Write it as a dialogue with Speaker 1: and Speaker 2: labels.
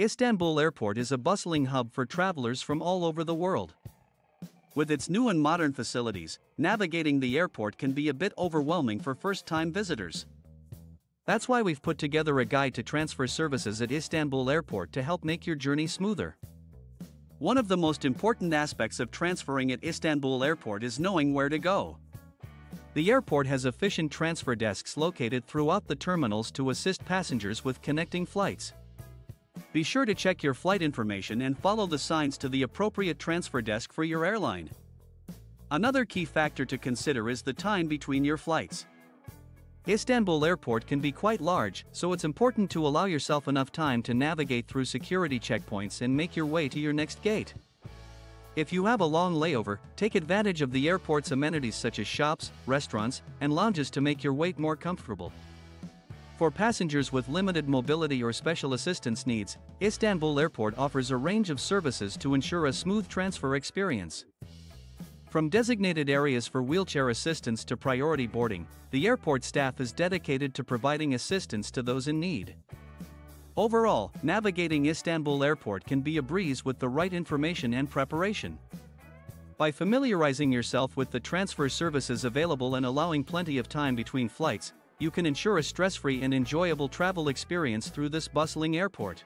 Speaker 1: Istanbul Airport is a bustling hub for travelers from all over the world. With its new and modern facilities, navigating the airport can be a bit overwhelming for first time visitors. That's why we've put together a guide to transfer services at Istanbul Airport to help make your journey smoother. One of the most important aspects of transferring at Istanbul Airport is knowing where to go. The airport has efficient transfer desks located throughout the terminals to assist passengers with connecting flights. Be sure to check your flight information and follow the signs to the appropriate transfer desk for your airline. Another key factor to consider is the time between your flights. Istanbul Airport can be quite large, so it's important to allow yourself enough time to navigate through security checkpoints and make your way to your next gate. If you have a long layover, take advantage of the airport's amenities such as shops, restaurants, and lounges to make your wait more comfortable. For passengers with limited mobility or special assistance needs, Istanbul Airport offers a range of services to ensure a smooth transfer experience. From designated areas for wheelchair assistance to priority boarding, the airport staff is dedicated to providing assistance to those in need. Overall, navigating Istanbul Airport can be a breeze with the right information and preparation. By familiarizing yourself with the transfer services available and allowing plenty of time between flights, you can ensure a stress free and enjoyable travel experience through this bustling airport.